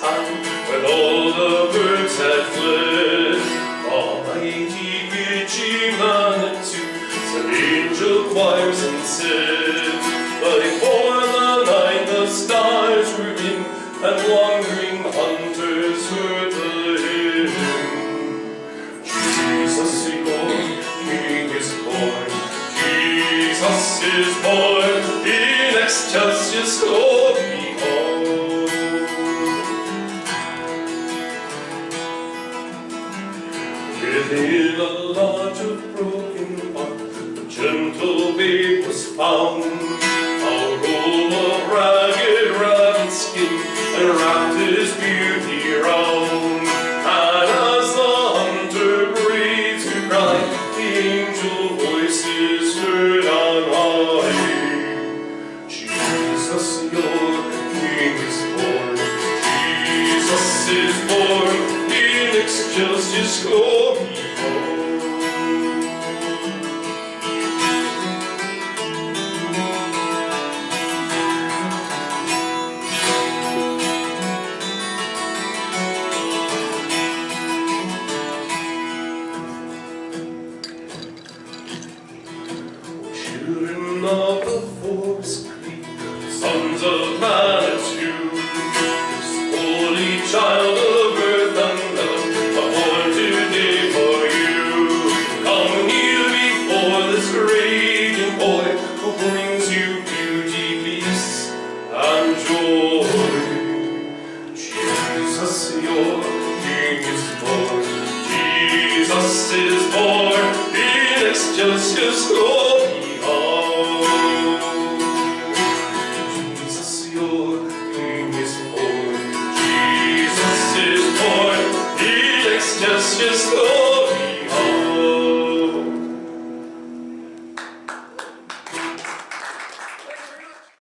time when all the birds had fled. Almighty Gitchi Manitou, some angel choirs and said, Before the night the stars were in, and wandering hunters heard the hymn. Jesus your King is born, Jesus is born, in excelsis gloria Within a lodge of broken heart, a gentle babe was found. A robe of ragged, ragged skin, and wrapped his beauty round. And as the hunter breathed to cry, the angel voices heard on high. Jesus, your King is born. Jesus is born. Excelsis gloria. Children of the forest In excelsis